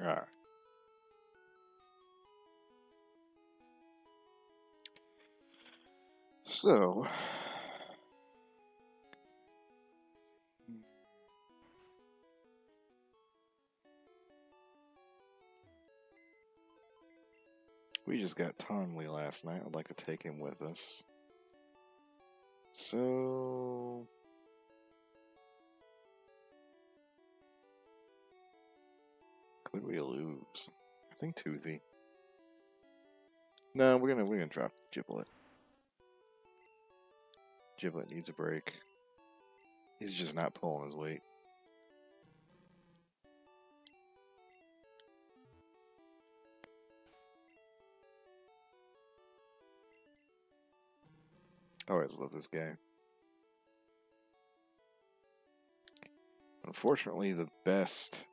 Alright. So, we just got Tonley last night. I'd like to take him with us. So, could we lose? I think Toothy. No, we're gonna we're gonna drop Giblet. Giblet needs a break. He's just not pulling his weight. I always love this guy. Unfortunately, the best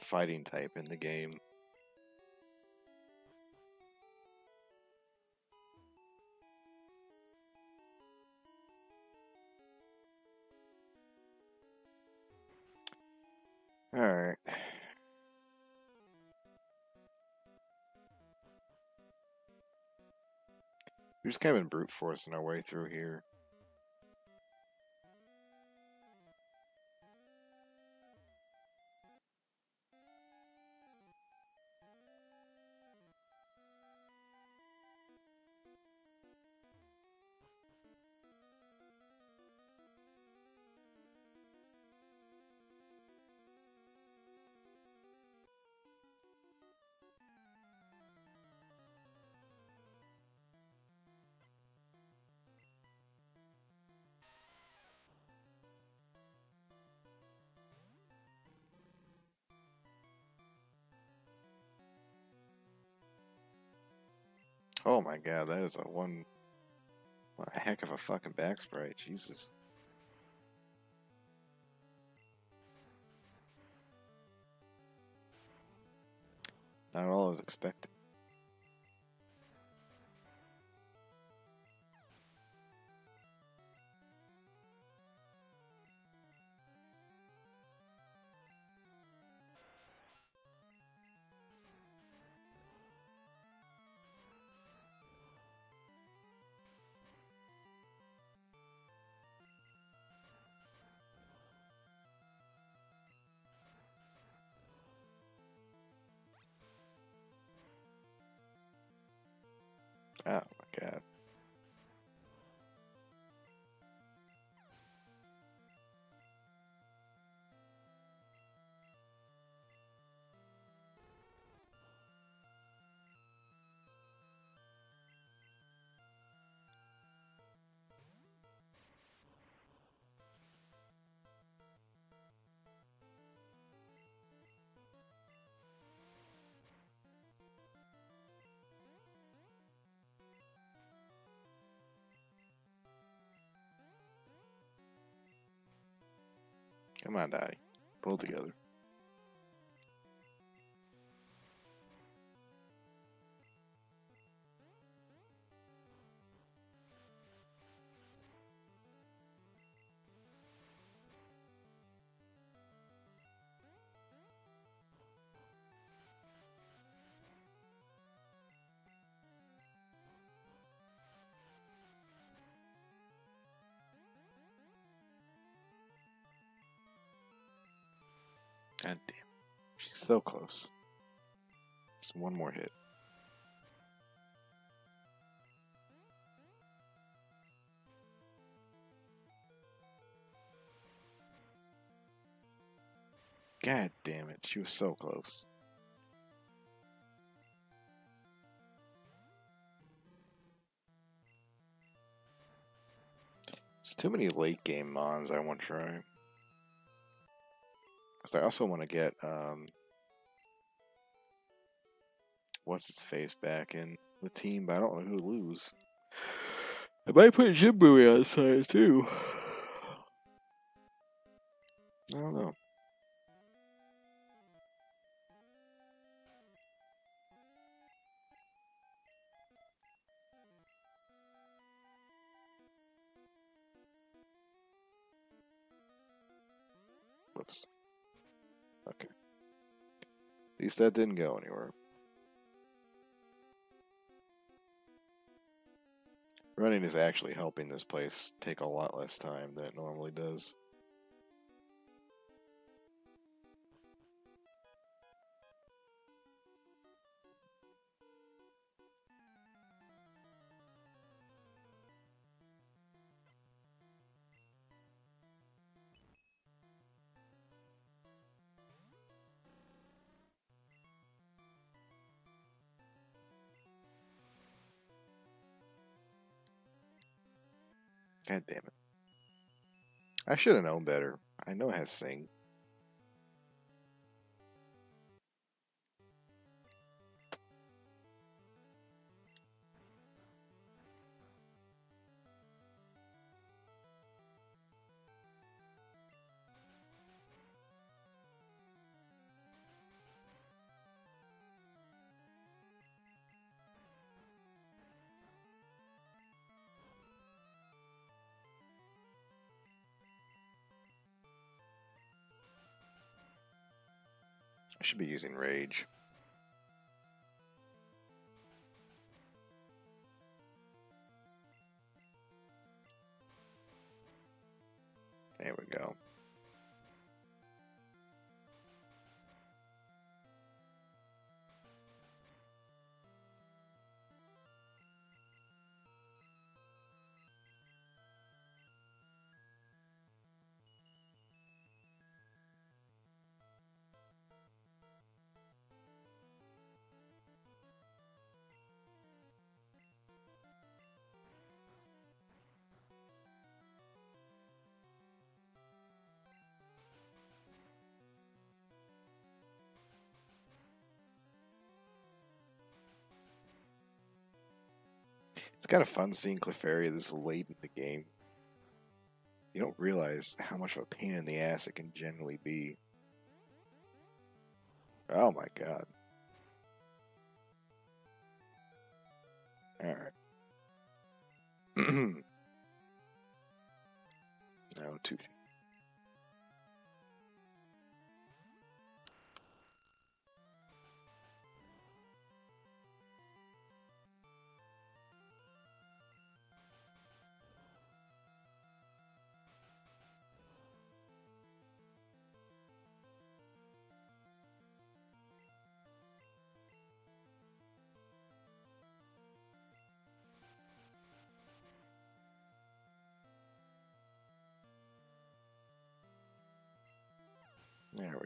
fighting type in the game. Alright. We're just kind of brute forcing our way through here. Oh my god, that is a one. What a heck of a fucking back spray. Jesus. Not all I was expecting. Come on, Dottie. Pull together. So close. Just one more hit. God damn it. She was so close. It's too many late game mons I want to try. Because I also want to get, um, what's his face back in the team, but I don't know who to lose. I might put Jimbury on the side too. I don't know. Whoops. Okay. At least that didn't go anywhere. Running is actually helping this place take a lot less time than it normally does. God damn it. I should have known better. I know it has sing. I should be using rage. It's kind of fun seeing Clefairy this late in the game. You don't realize how much of a pain in the ass it can generally be. Oh my god. Alright. now, Toothy.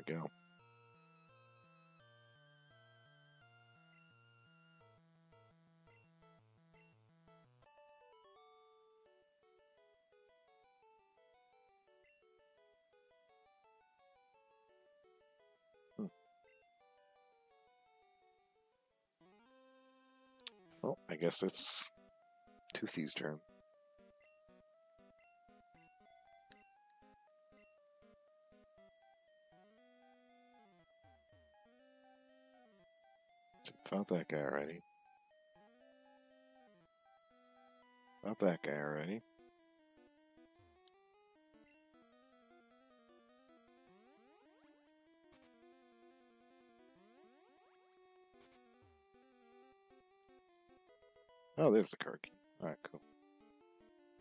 Go. Hmm. Well, I guess it's Toothy's turn. Fought that guy already. Fought that guy already. Oh, there's the key. Alright, cool.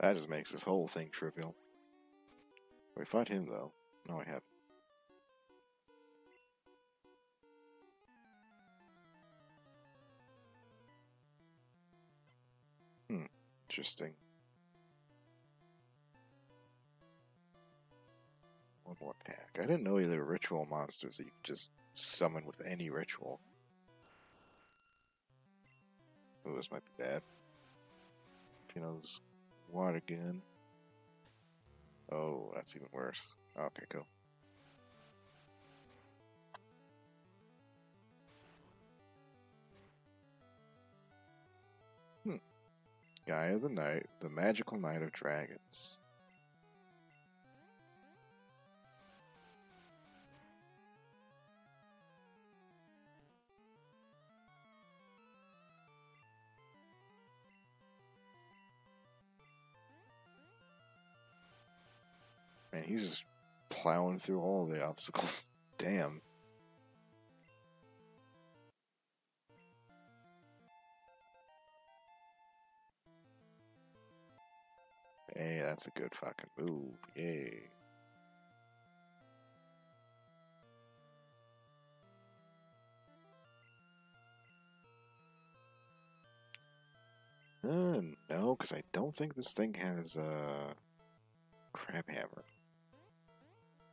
That just makes this whole thing trivial. We fought him, though. No, I haven't. Interesting. One more pack. I didn't know there were ritual monsters that you could just summon with any ritual. Ooh, this might be bad. If he knows water gun. Oh, that's even worse. Okay, cool. Guy of the Night, the magical Knight of Dragons. Man, he's just plowing through all the obstacles. Damn. Hey, that's a good fucking move. Yay. Uh, no, because I don't think this thing has a uh, Crabhammer.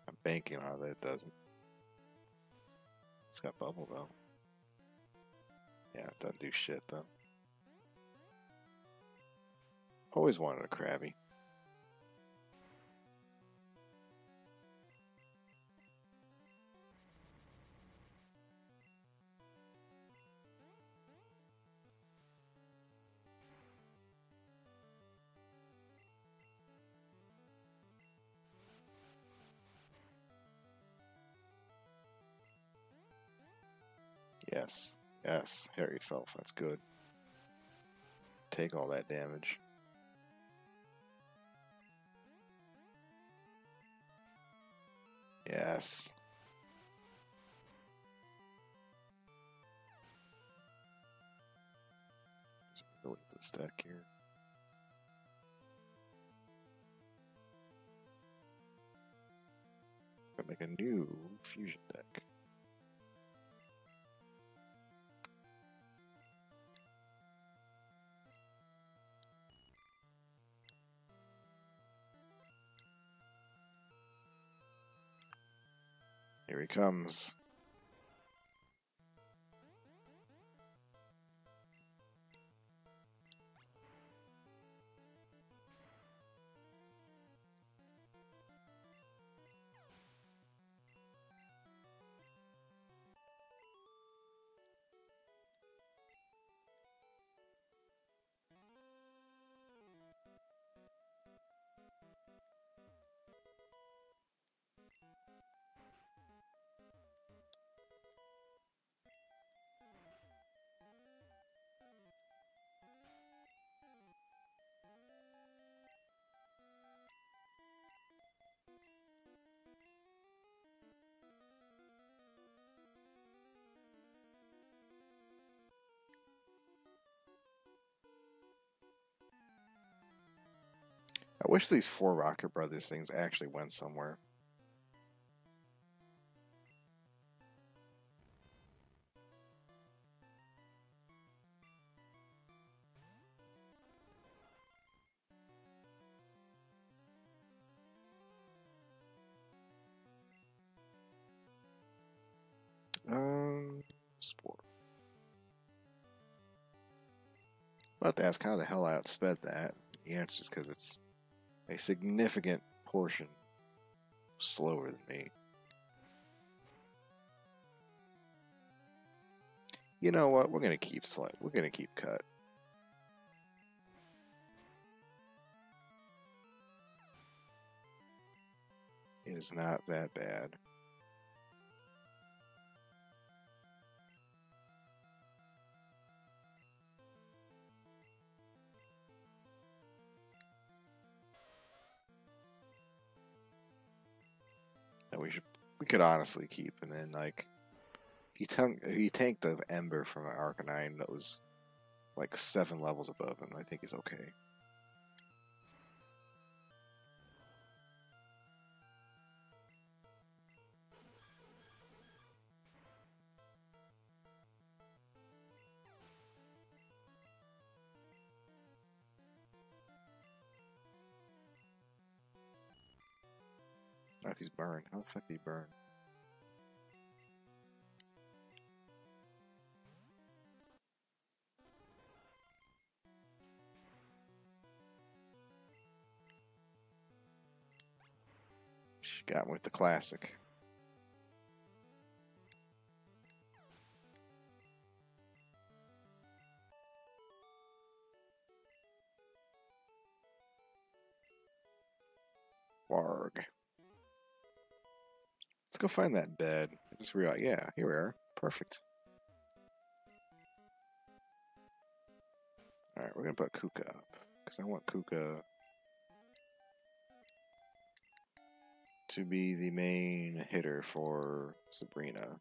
I'm banking on that it doesn't. It's got bubble though. Yeah, it doesn't do shit though. Always wanted a Krabby. Yes, yes, hurt yourself, that's good. Take all that damage. Yes. With the stack here. make a new fusion deck. Here he comes. I wish these four Rocket Brothers things actually went somewhere. Um, sport. About to ask how the hell I outsped that. The answer is because it's a significant portion slower than me. You know what? We're gonna keep slight. We're gonna keep cut. It is not that bad. That we should we could honestly keep. And then like he tanked he tanked the Ember from an Arcanine that was like seven levels above him. I think he's okay. Oh, he's burned. How the fuck did he burn? She got with the classic. Go find that bed. Just realized, yeah, here we are. Perfect. Alright, we're going to put Kuka up. Because I want Kuka to be the main hitter for Sabrina.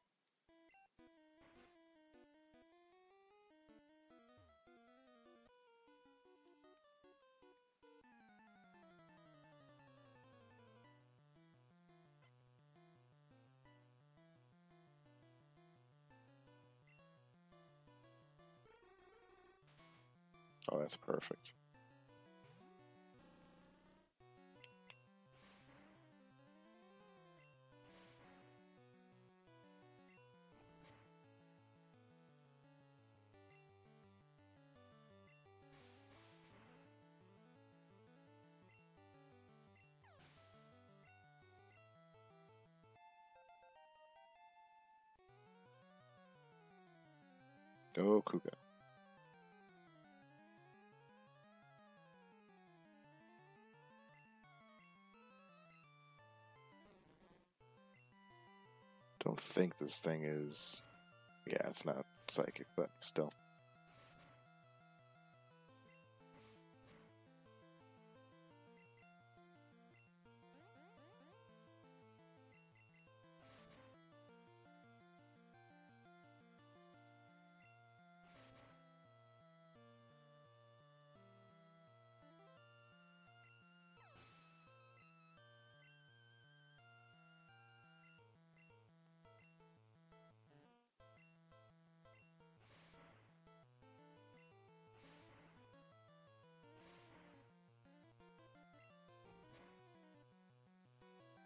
That's perfect. Go Kuga. Think this thing is. Yeah, it's not psychic, but still.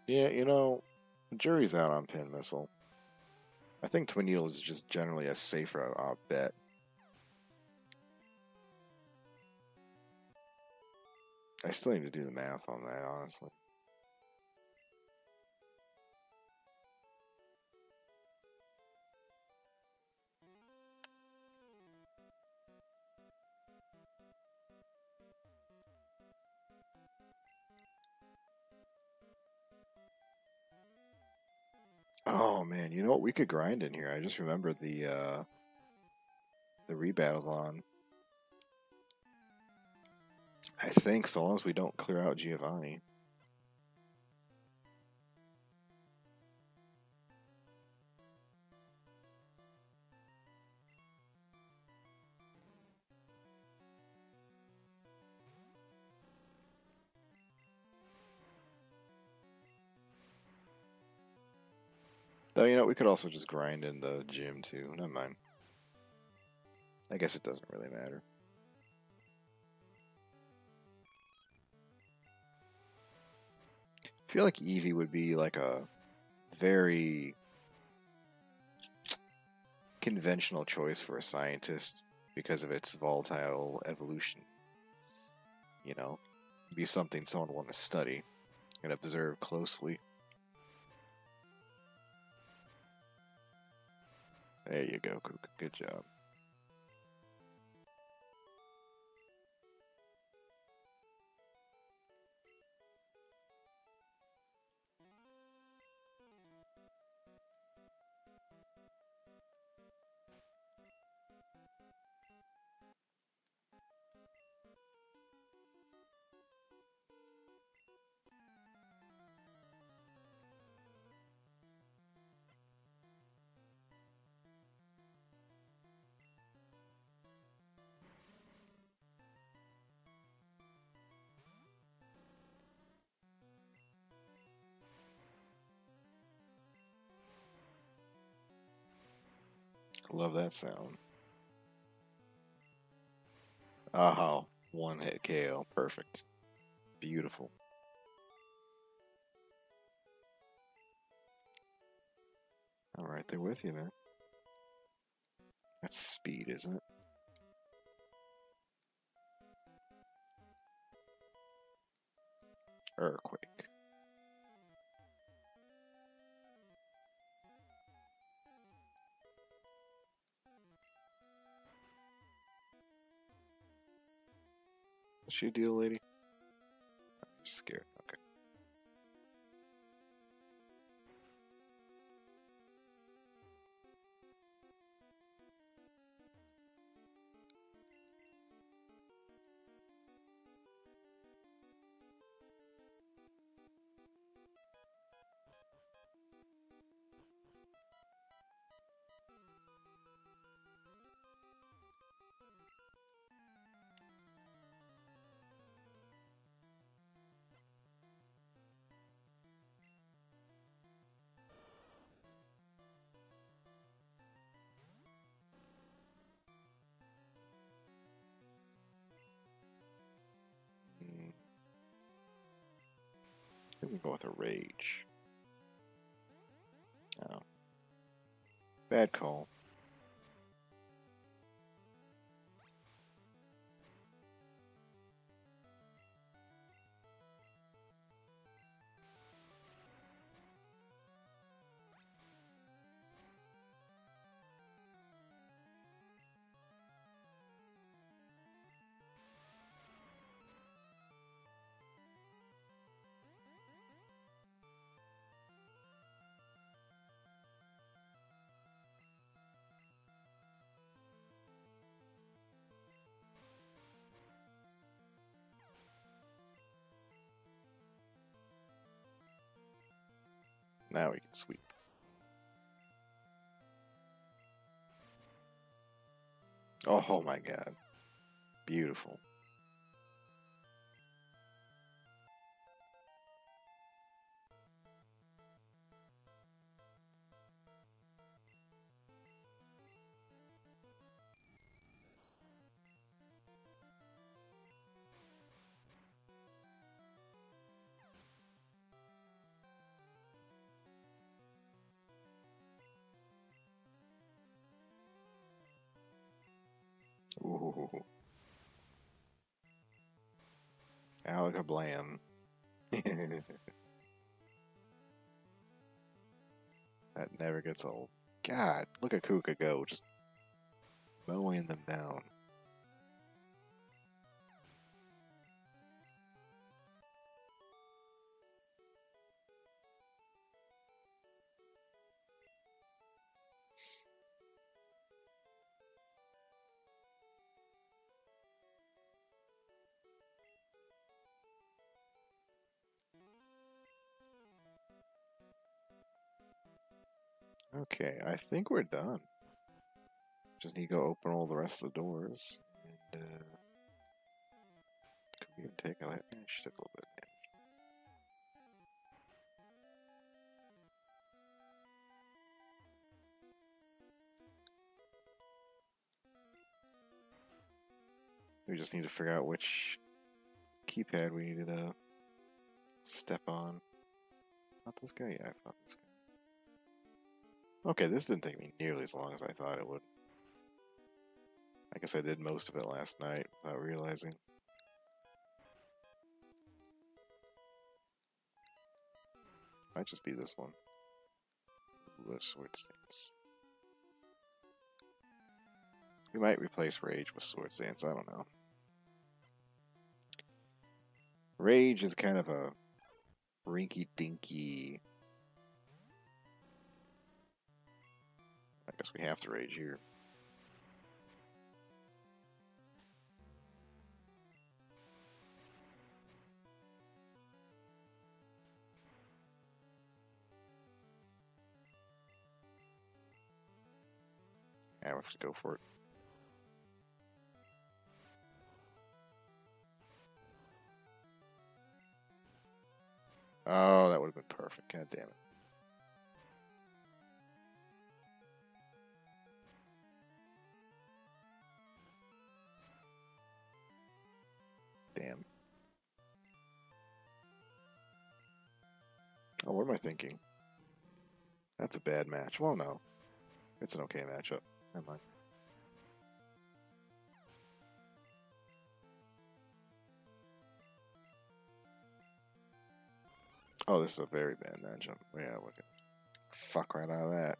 Yeah, you know, the jury's out on Pin Missile. I think Twin Needles is just generally a safer uh, bet. I still need to do the math on that, honestly. Oh man, you know what we could grind in here? I just remembered the uh the rebattles on. I think so long as we don't clear out Giovanni. Though, you know, we could also just grind in the gym too. Never mind. I guess it doesn't really matter. I feel like Eevee would be like a very conventional choice for a scientist because of its volatile evolution. You know, be something someone would want to study and observe closely. There you go, Kuka. Good job. Love that sound. Oh, one hit KO. Perfect. Beautiful. I'm right there with you, man. That's speed, isn't it? Earthquake. She deal, lady? Just scared. Think we go with a rage. Oh. Bad call. Now we can sweep. Oh, oh my god. Beautiful. Alaka Blam. that never gets old. God, look at Kuka go, just mowing them down. Okay, I think we're done. Just need to go open all the rest of the doors. And, uh, could we even take a light? A little bit. We just need to figure out which keypad we needed to step on. Not this guy? Yeah, I found this guy. Okay, this didn't take me nearly as long as I thought it would. I guess I did most of it last night without realizing. Might just be this one. With swords dance. We might replace Rage with Swords Dance, I don't know. Rage is kind of a rinky dinky. I guess we have to rage here. I have to go for it. Oh, that would have been perfect. God damn it. Damn. Oh, what am I thinking? That's a bad match. Well, no. It's an okay matchup. Never mind. Oh, this is a very bad matchup. Yeah, we can fuck right out of that.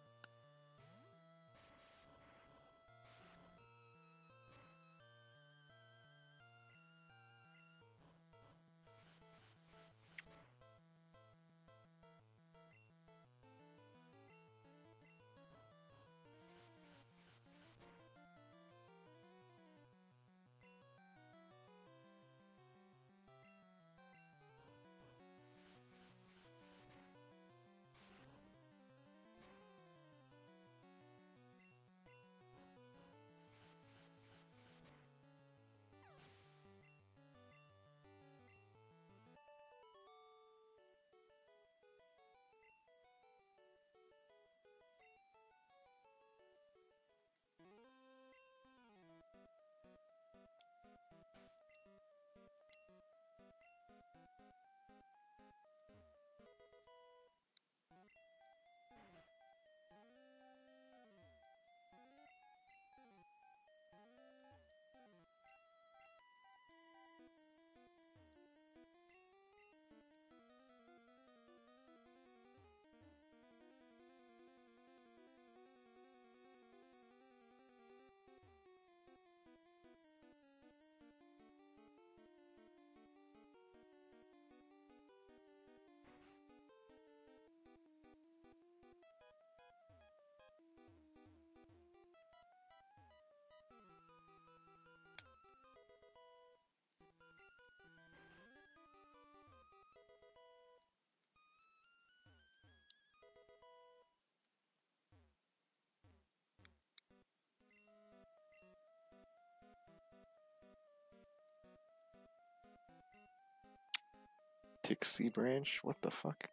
Kixie branch? What the fuck?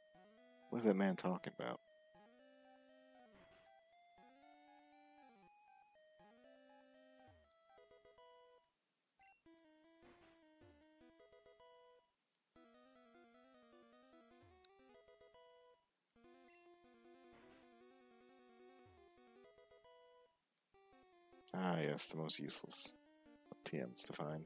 What is that man talking about? Ah, yes, the most useless TMs to find.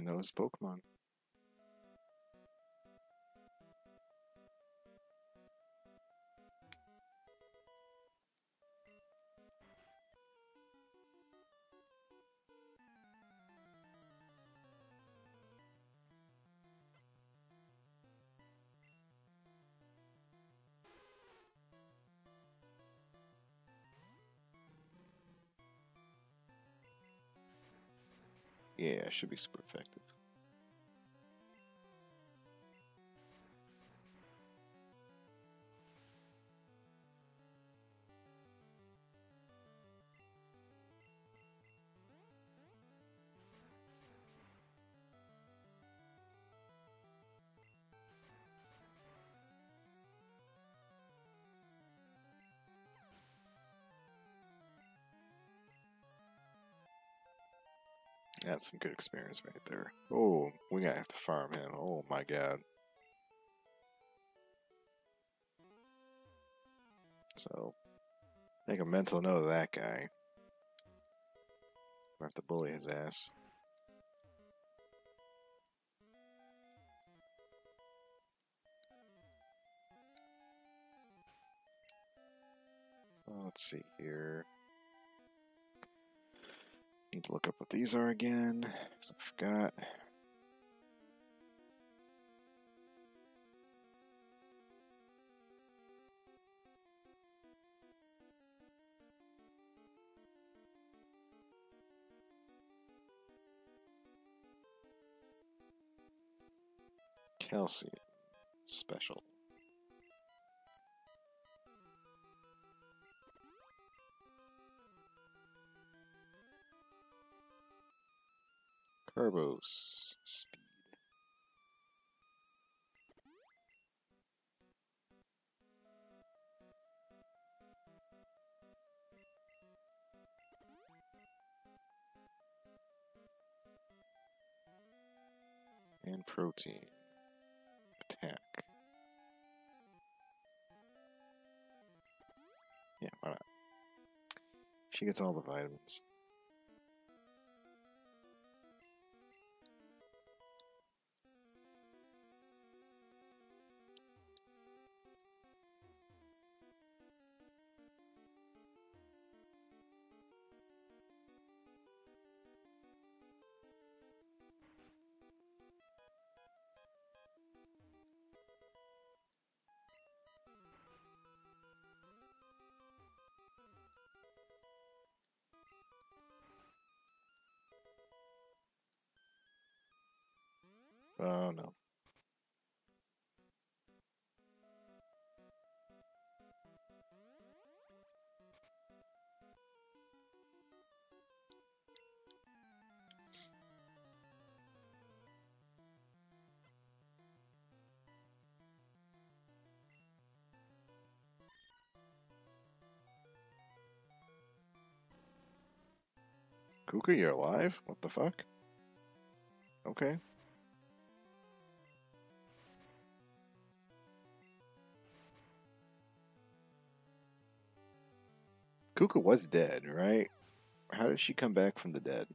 Knows Pokemon. Yeah, it should be super effective. That's some good experience right there. Oh, we gotta have to farm him. Oh my god. So, make a mental note of that guy. We have to bully his ass. Let's see here. Need to look up what these are again, because I forgot. Calcium special. Carbos speed. And protein. Attack. Yeah, why not? She gets all the vitamins. Oh no. Kuka, you're alive? What the fuck? Okay. Kuka was dead, right? How did she come back from the dead?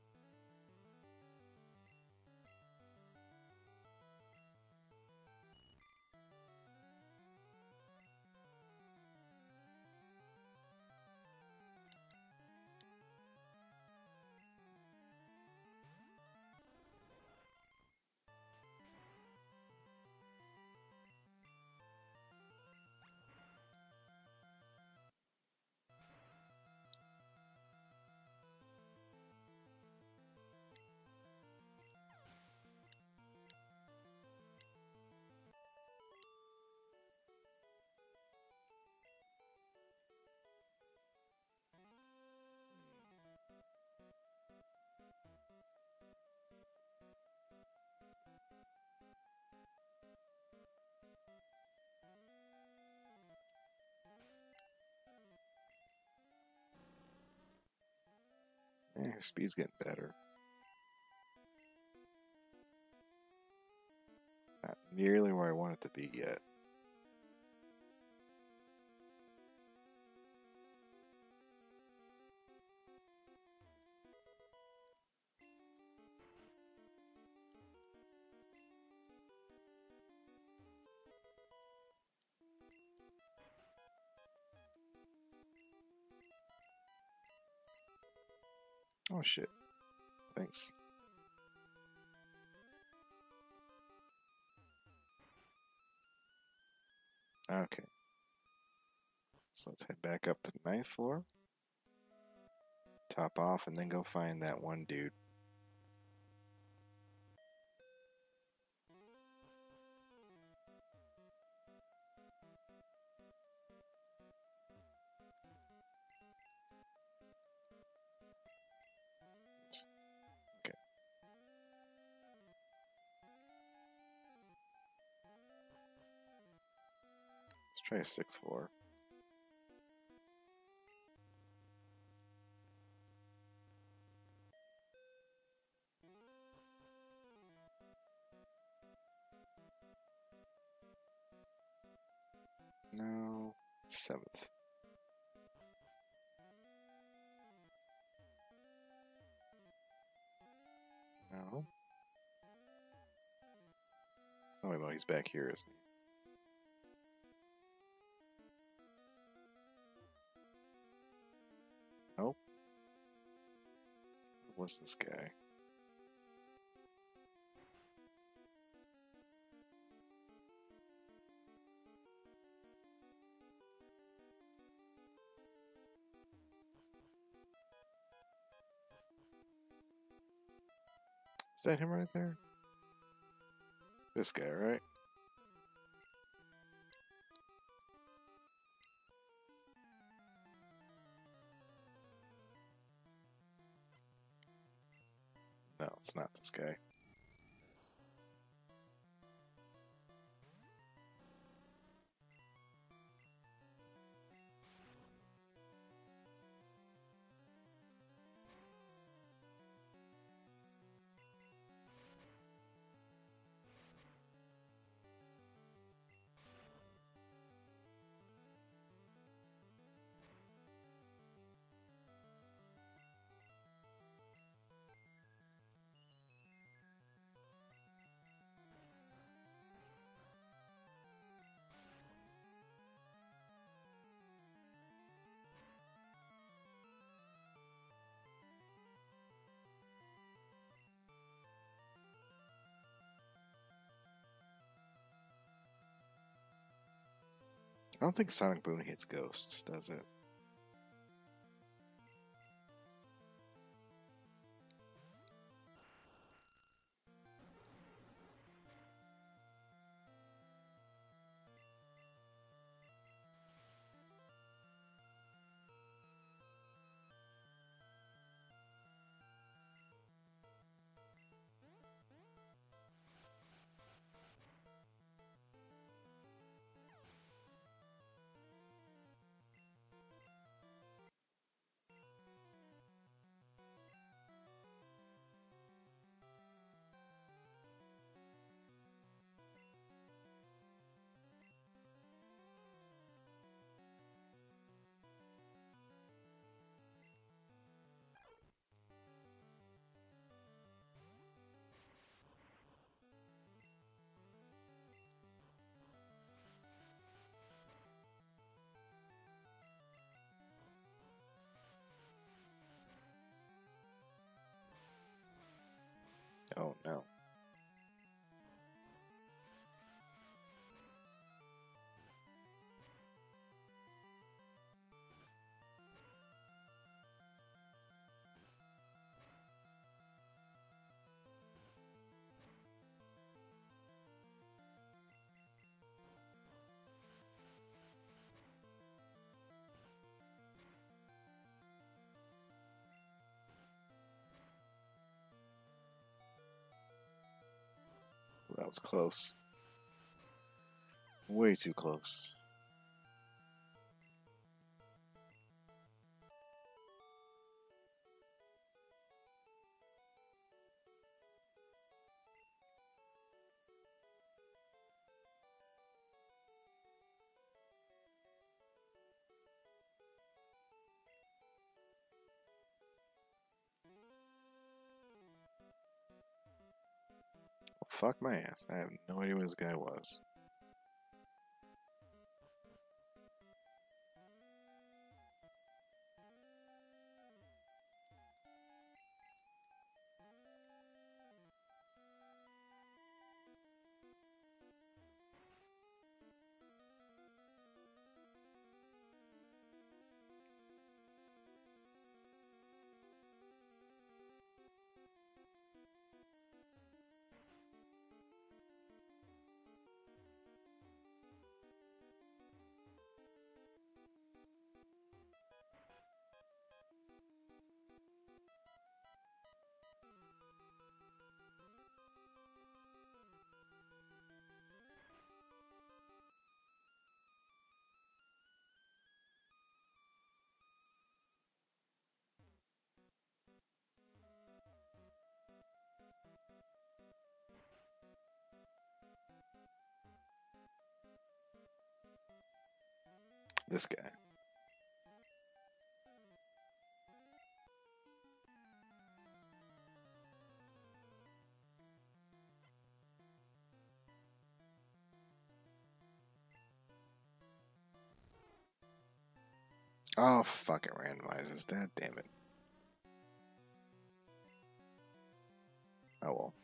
Eh, speed's getting better. Not nearly where I want it to be yet. Oh shit. Thanks. Okay. So let's head back up to the ninth floor. Top off and then go find that one dude. Try a six four. No, seventh. No. Oh, well, he's back here, isn't he? Was this guy? Is that him right there? This guy, right? It's not this guy. I don't think Sonic Boom hits ghosts, does it? Oh no. Was close. Way too close. Fuck my ass. I have no idea who this guy was. This guy. Oh, fuck it randomizes that, damn it. Oh well.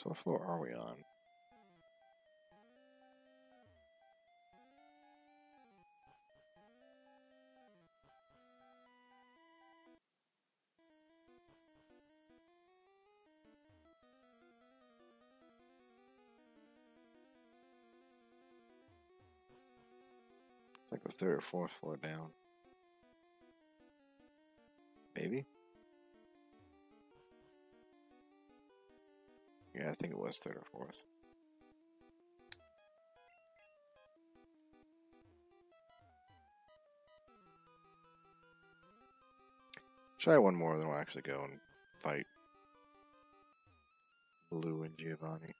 So what floor are we on? It's like the third or fourth floor down. Maybe? Yeah, I think it was third or fourth. Try one more, then we'll actually go and fight Blue and Giovanni.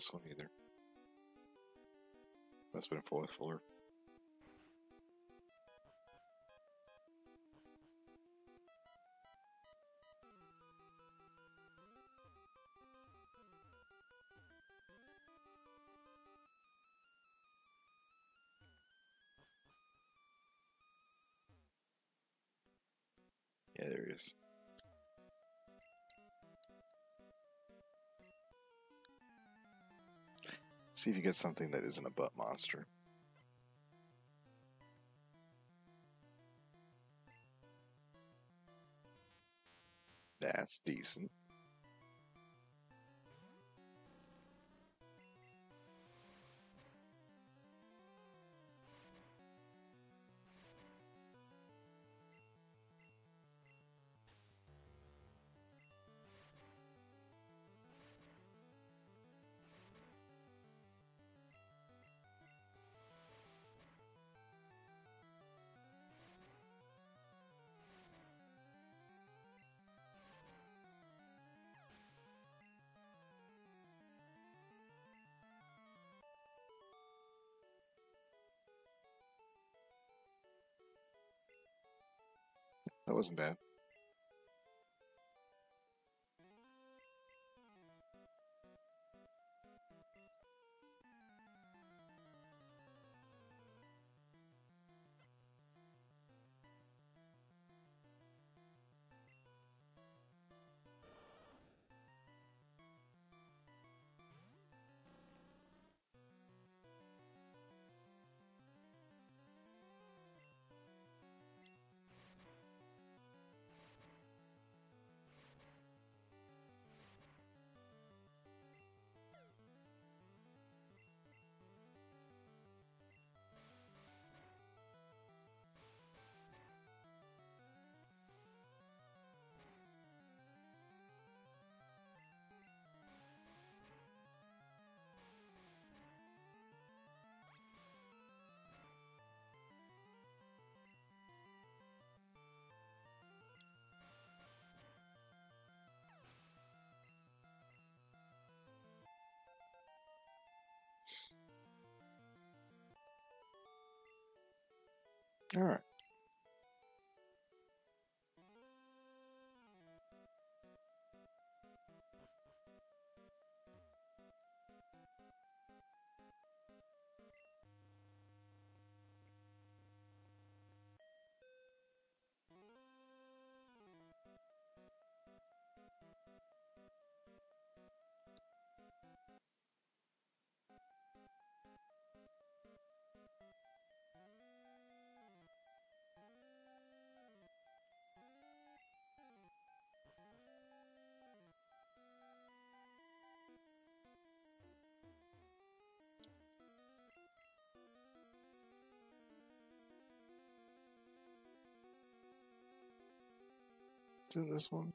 This one either. Must have been fourth floor. See if you get something that isn't a butt monster. That's decent. That wasn't bad. All right. To this one.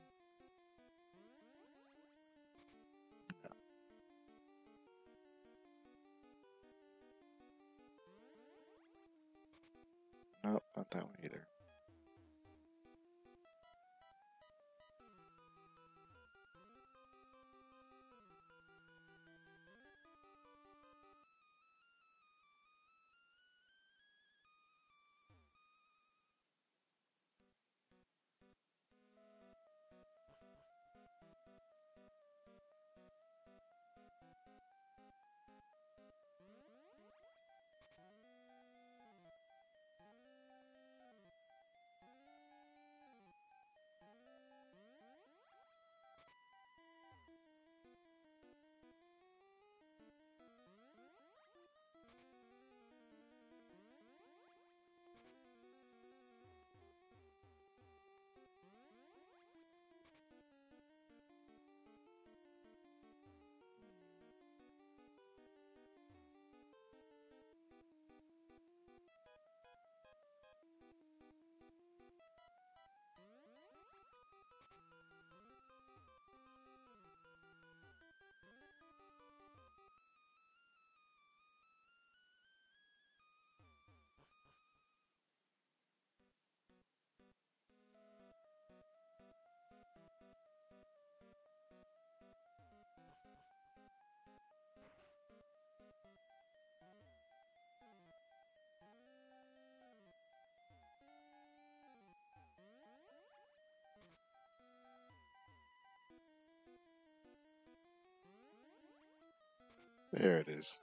There it is.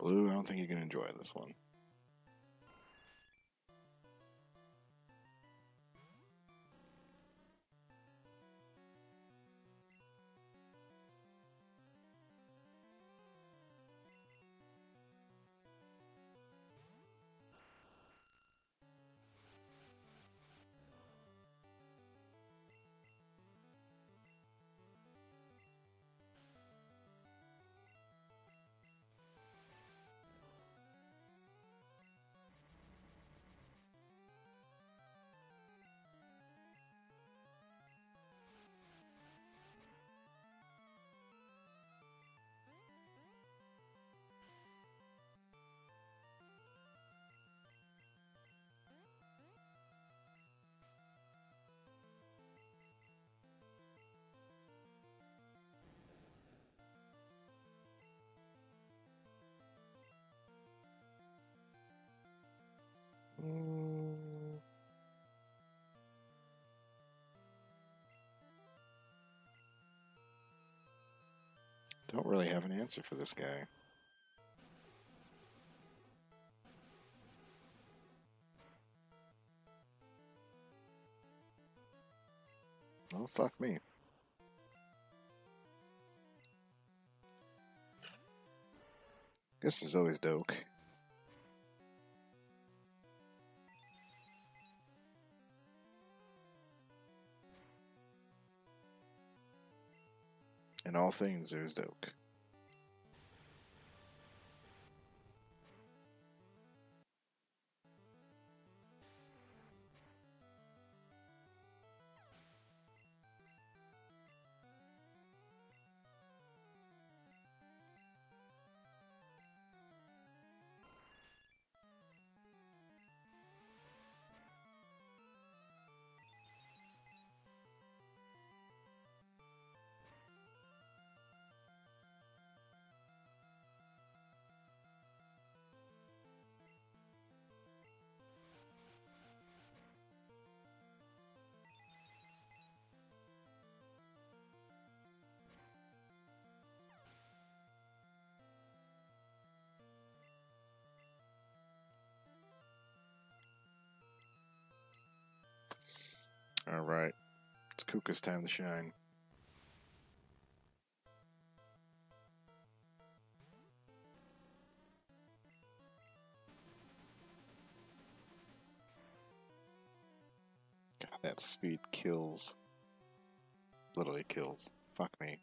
Blue, I don't think you can enjoy this one. Mm. Don't really have an answer for this guy. Oh, fuck me. Guess there's always Doke. In all things, there's Doke. All right. It's Kuka's time to shine. God, that speed kills. Literally kills. Fuck me.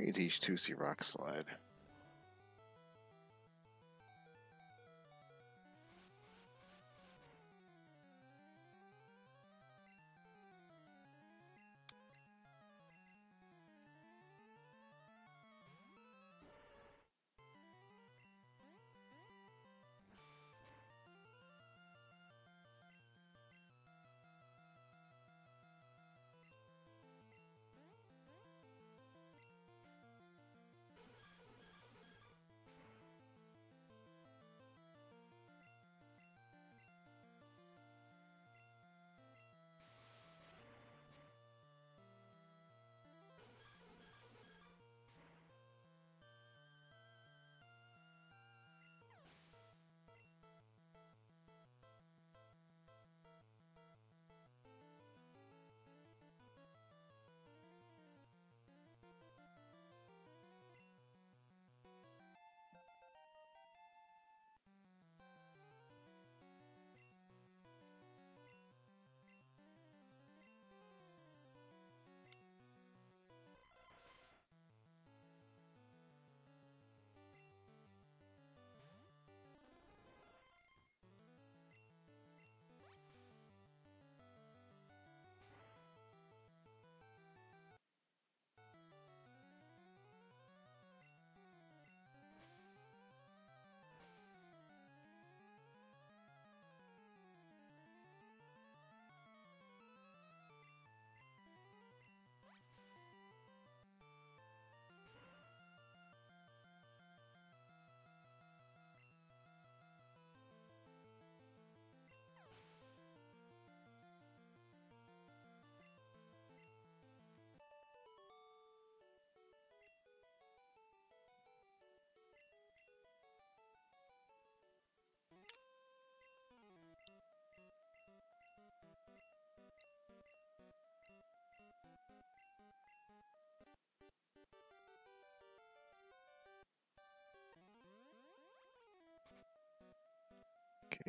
We teach Tusi Rock Slide.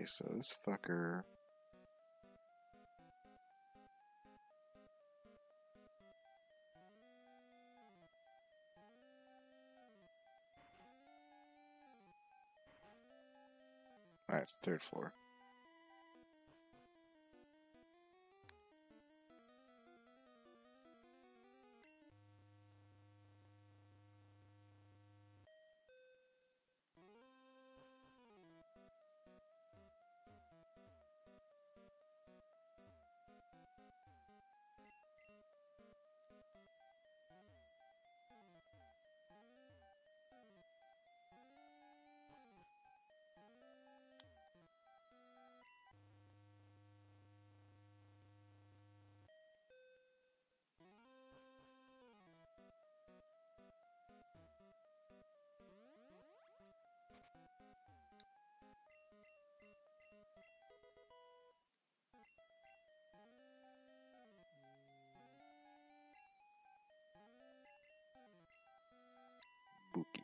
Okay, so this fucker. Alright, third floor. Spooky.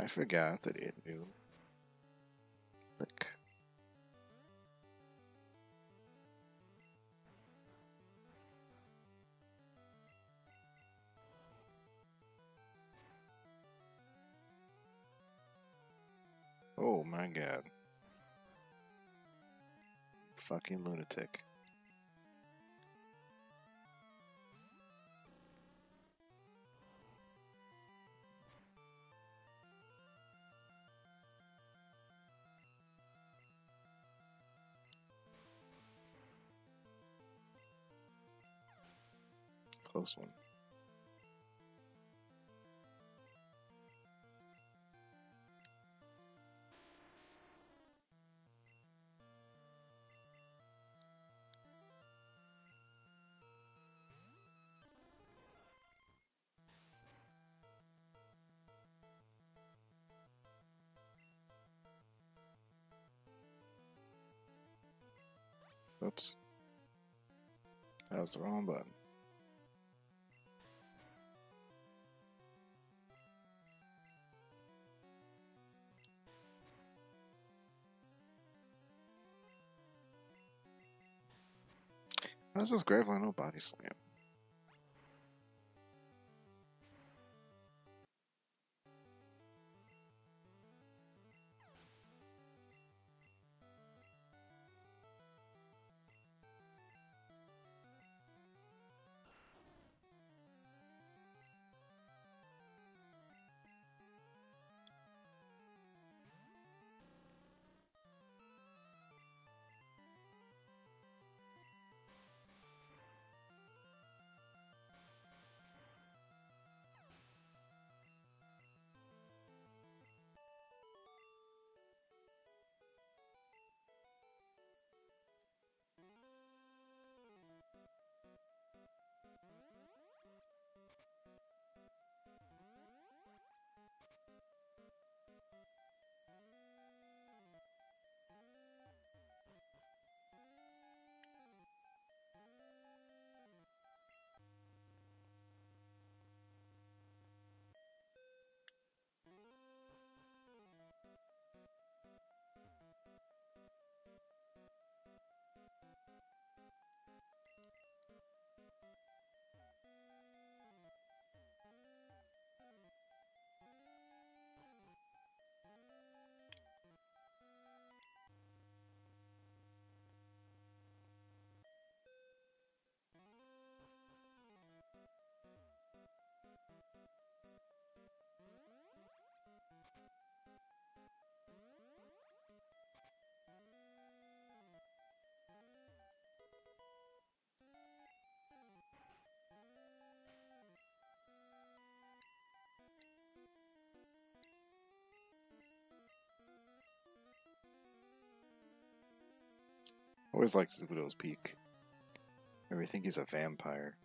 I forgot that it knew. Look. Oh my god. Fucking lunatic. Close one. Oops. That was the wrong button. How's this Graveline no body slam? Always likes his widow's peak. Maybe think he's a vampire.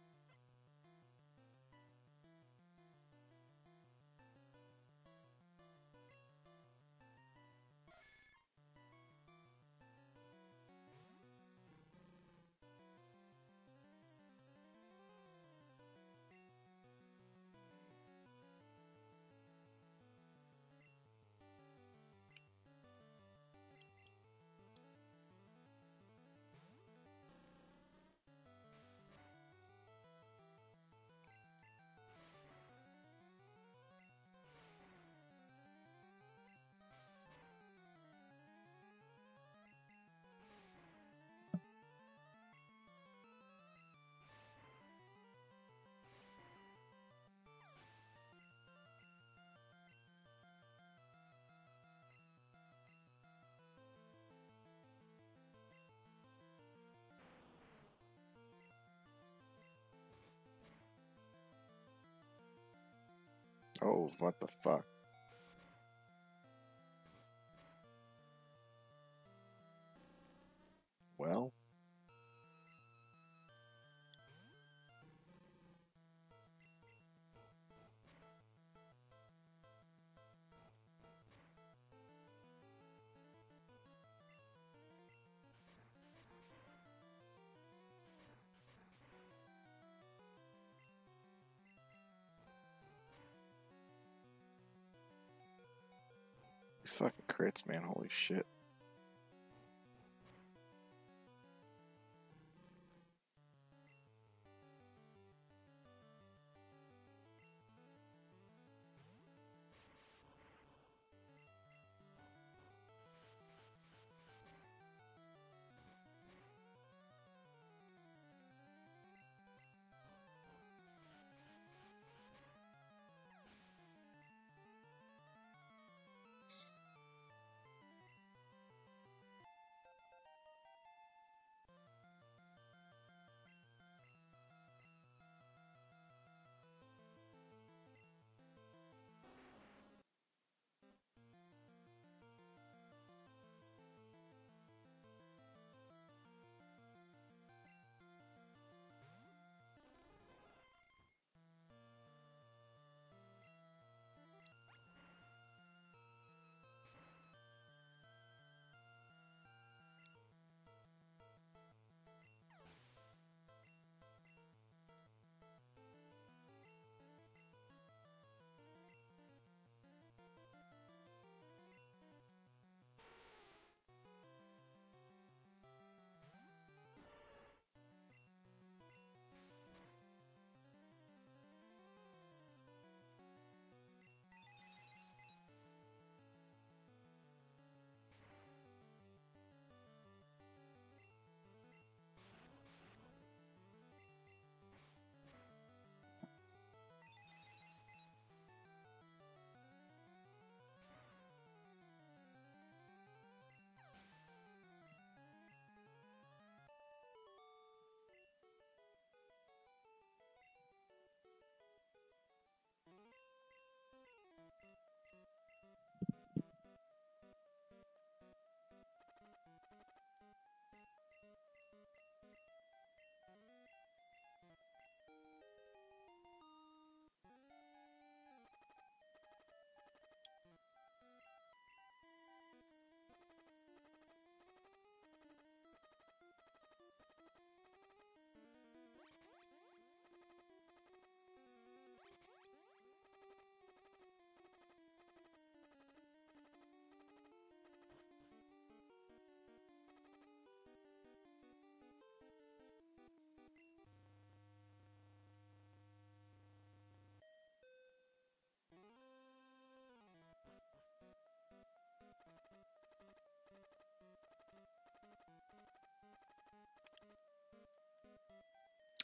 Oh, what the fuck? These fucking crits, man. Holy shit.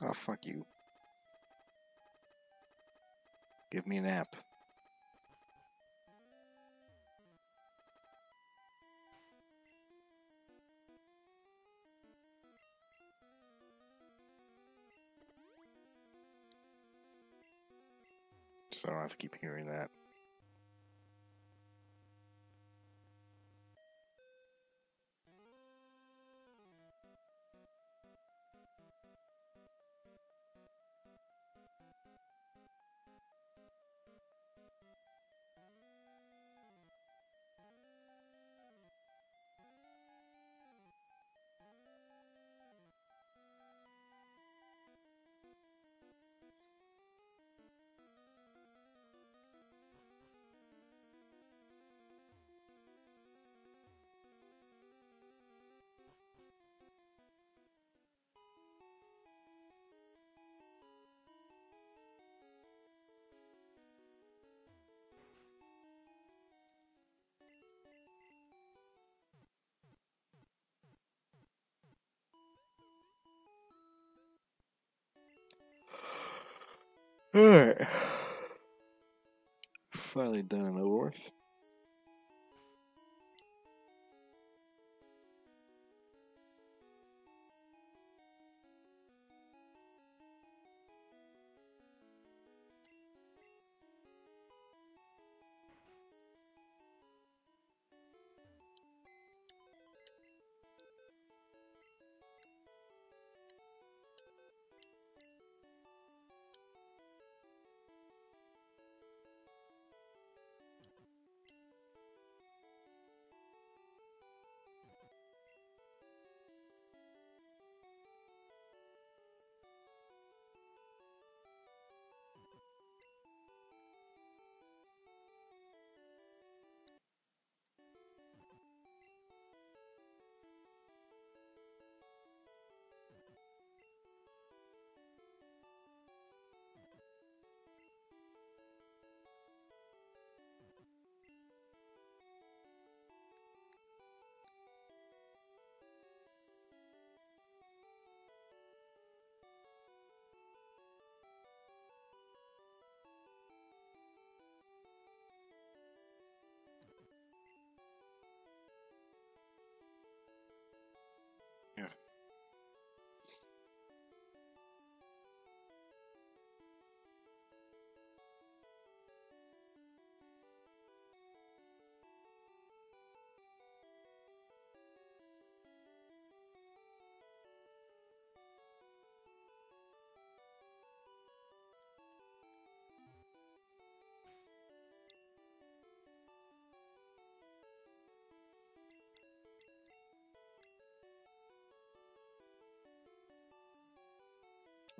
Oh, fuck you. Give me an app. So I don't have to keep hearing that. Alright. Finally done and over with.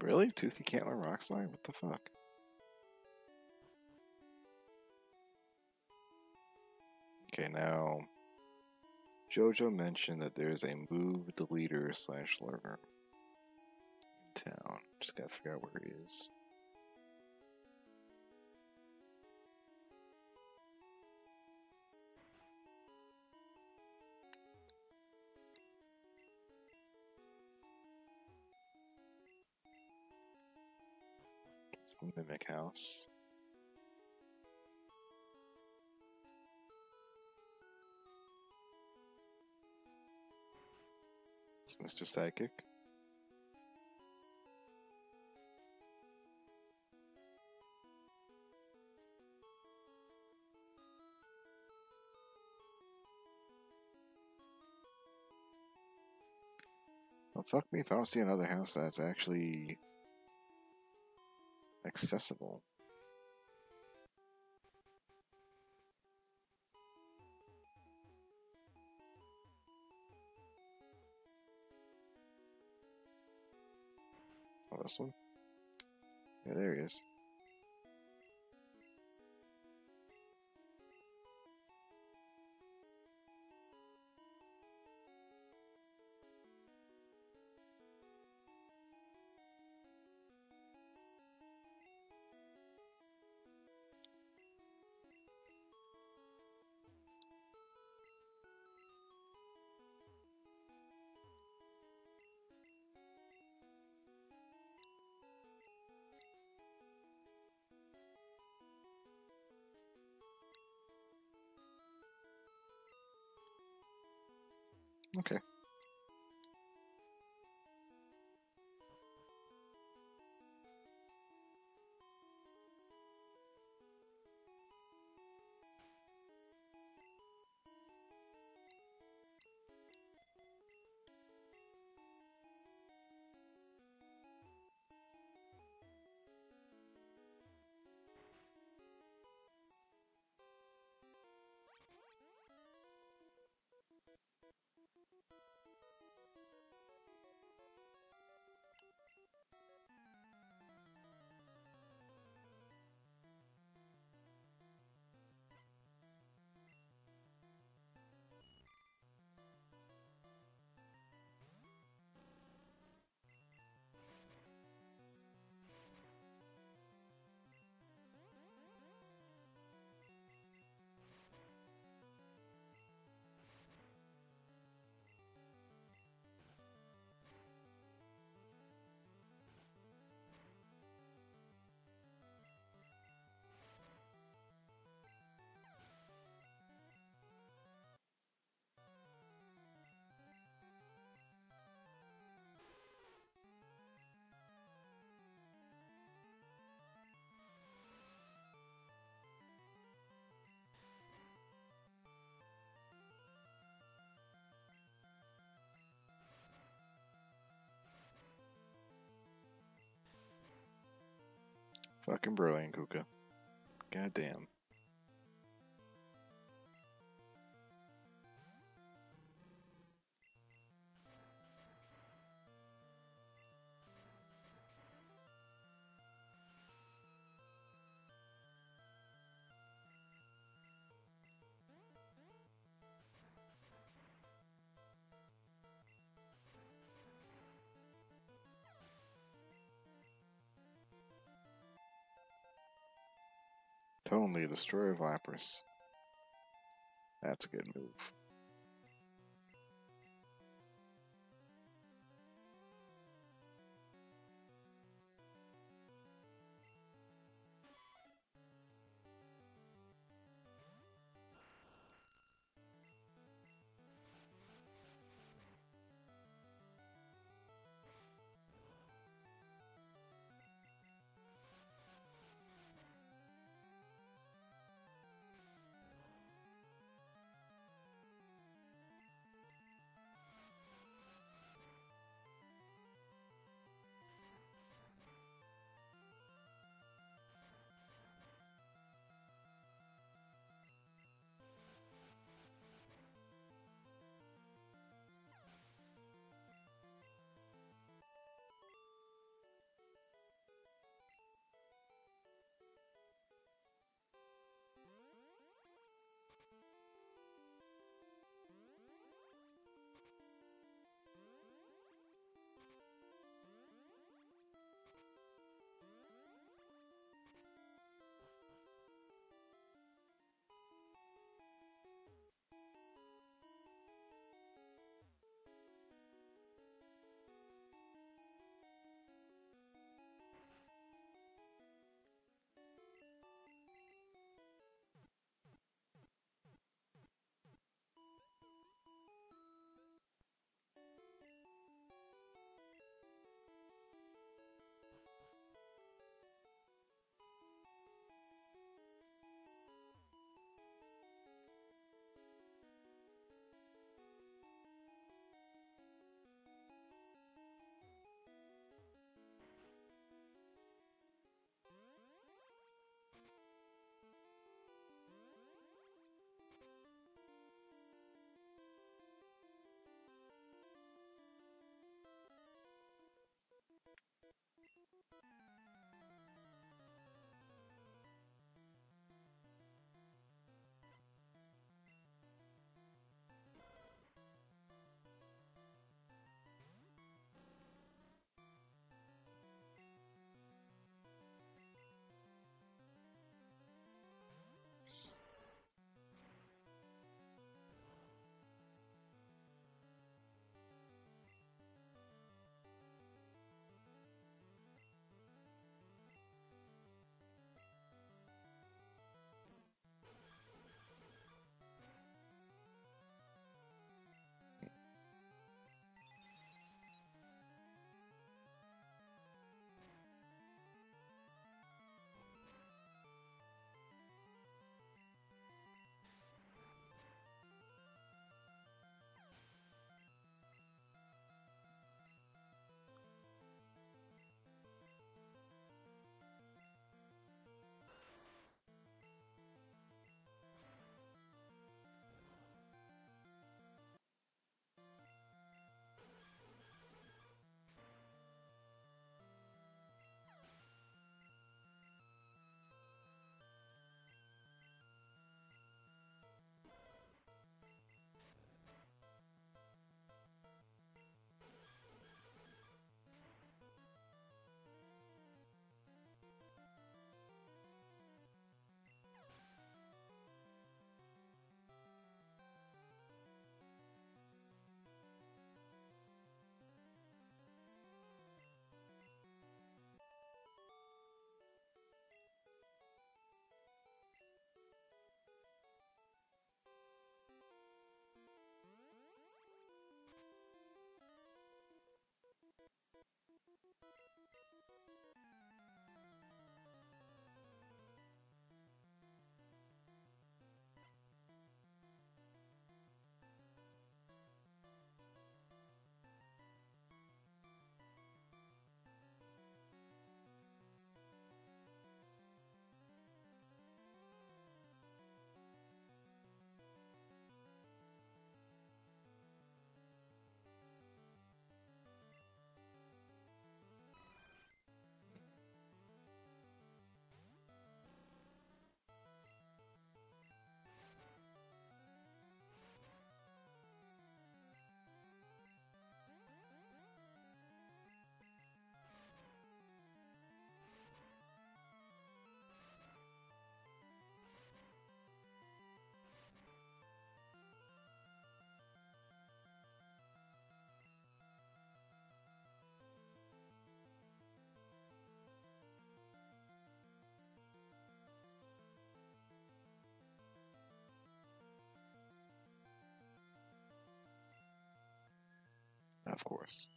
Really? Toothy Cantler Rock Slide? What the fuck? Okay, now Jojo mentioned that there's a move deleter slash lurker in town. Just gotta figure out where he is. The Mimic House. It's Mr. Psychic. Well, fuck me if I don't see another house that's actually accessible. Oh, this one? Yeah, there he is. Okay. Fucking brilliant, Kuka. Goddamn. Totally destroy Lapras. That's a good move. Of course.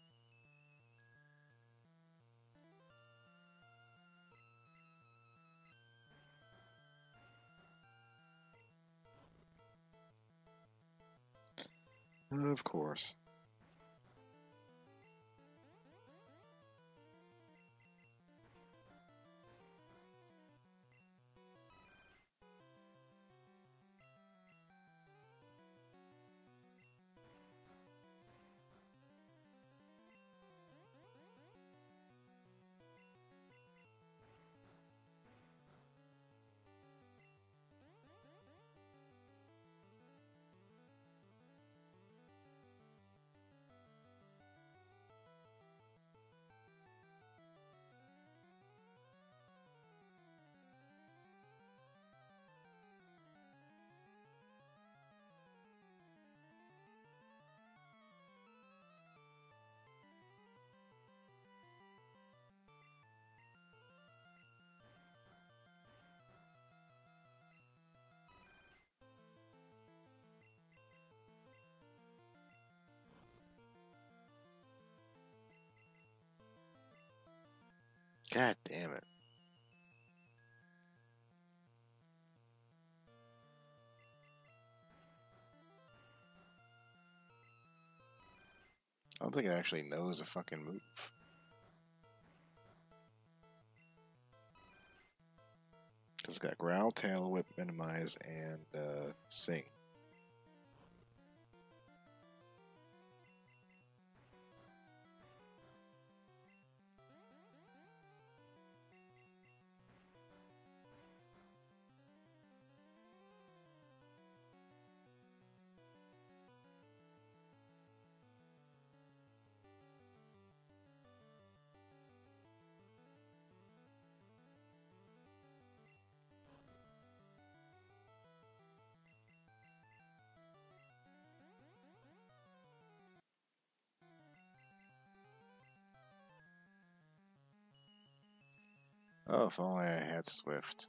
Of course. God damn it. I don't think it actually knows a fucking move. It's got growl, tail whip, minimize, and uh, sing. Oh, if only I had Swift.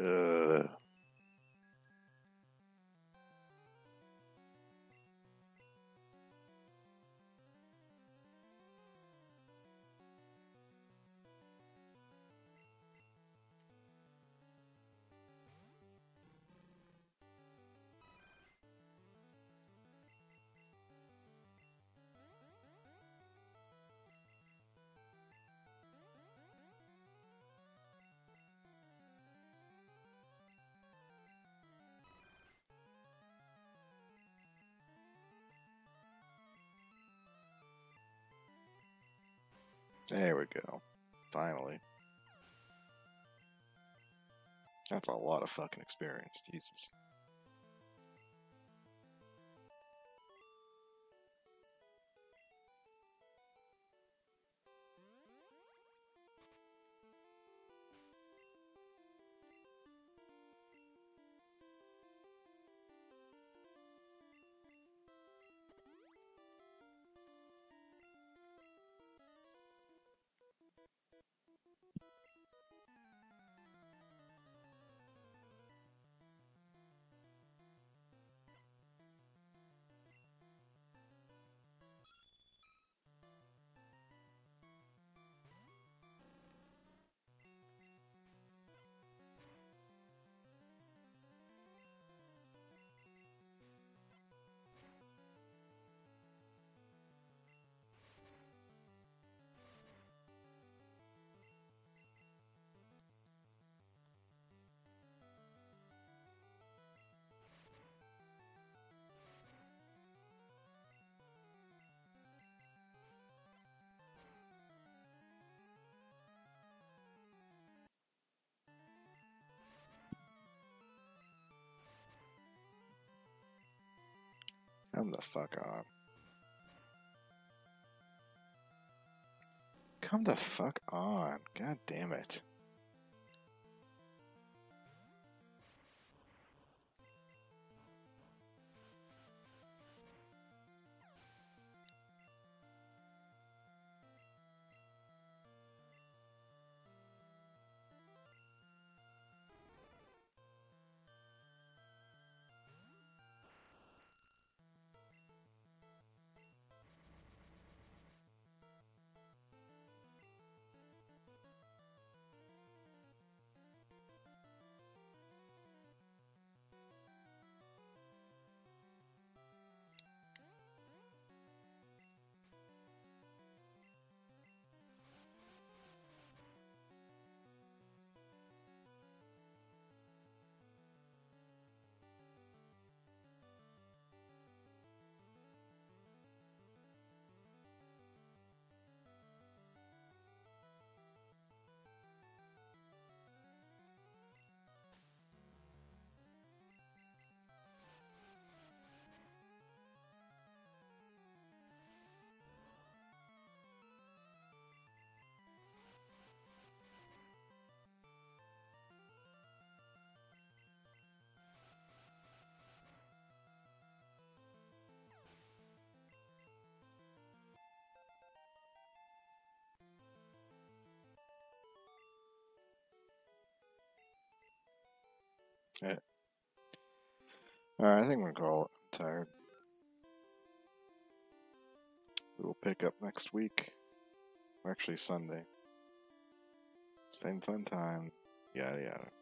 Uh, There we go. Finally. That's a lot of fucking experience. Jesus. Come the fuck on. Come the fuck on. God damn it. Alright, I think we're gonna call it. I'm tired. We will pick up next week. Or actually Sunday. Same fun time. Yada yada.